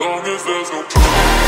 long as there's no trouble.